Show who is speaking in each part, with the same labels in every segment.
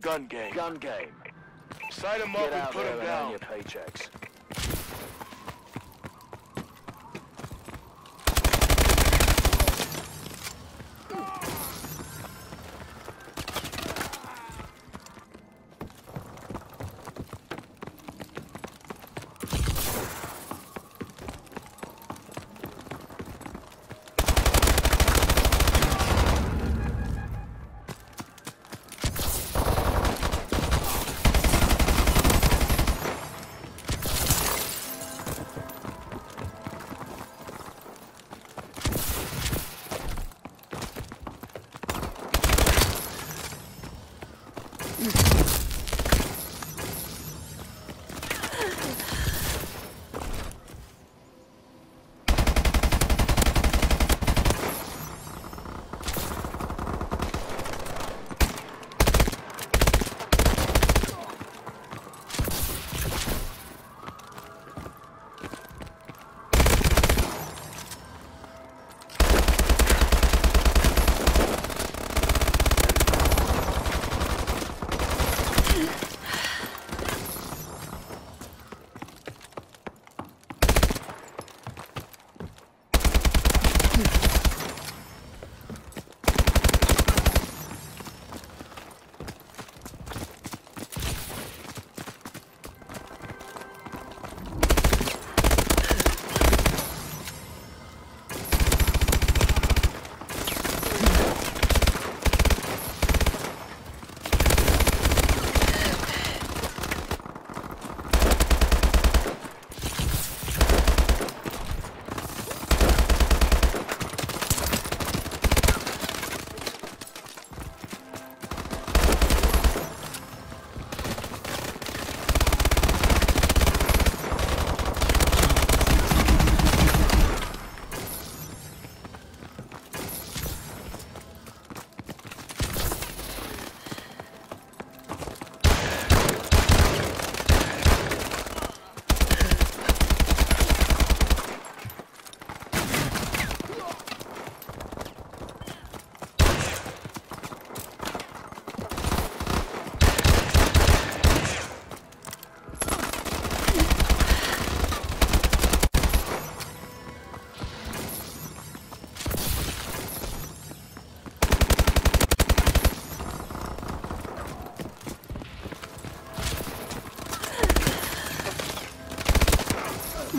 Speaker 1: Gun game.
Speaker 2: Gun game.
Speaker 1: Sight him
Speaker 2: Get
Speaker 1: up and put him down.
Speaker 2: your paychecks.
Speaker 3: Mm-hmm.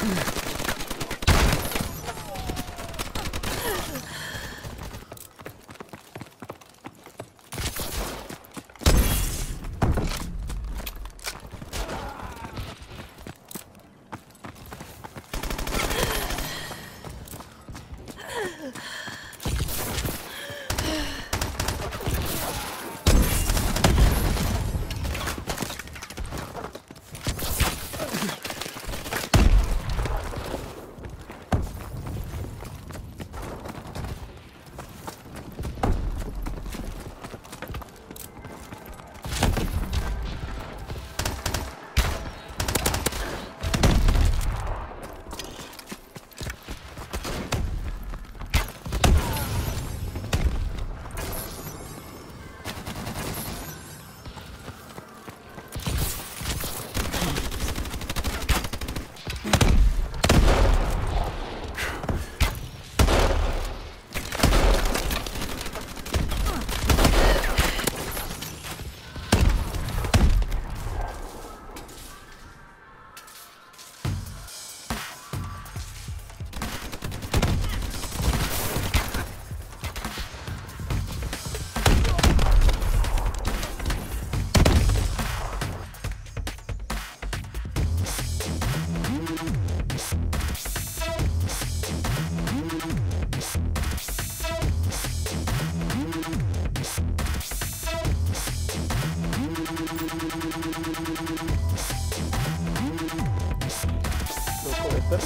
Speaker 3: Come on.